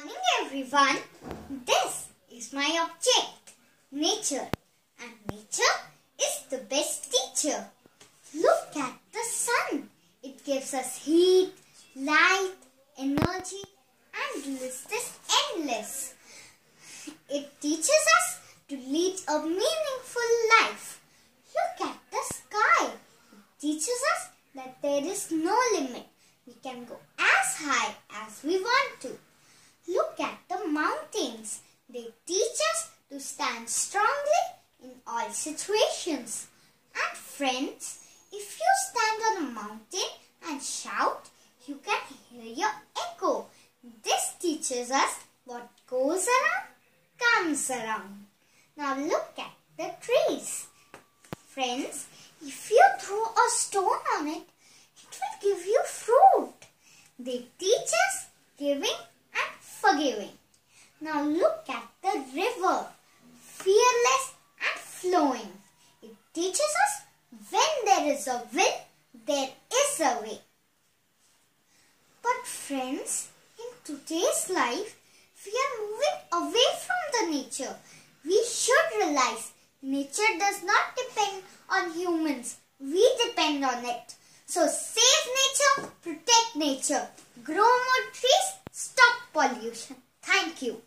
morning everyone. This is my object, nature. And nature is the best teacher. Look at the sun. It gives us heat, light, energy and list is endless. It teaches us to lead a meaningful life. Look at the sky. It teaches us that there is no limit. We can go as high as we want to. Look at the mountains. They teach us to stand strongly in all situations. And friends, if you stand on a mountain and shout, you can hear your echo. This teaches us what goes around comes around. Now look at the trees. Friends, if you throw a stone on it, it will give you fruit. They teach us giving Now look at the river, fearless and flowing. It teaches us when there is a will, there is a way. But friends, in today's life, we are moving away from the nature. We should realize nature does not depend on humans. We depend on it. So save nature, protect nature, grow more trees, pollution. Thank you.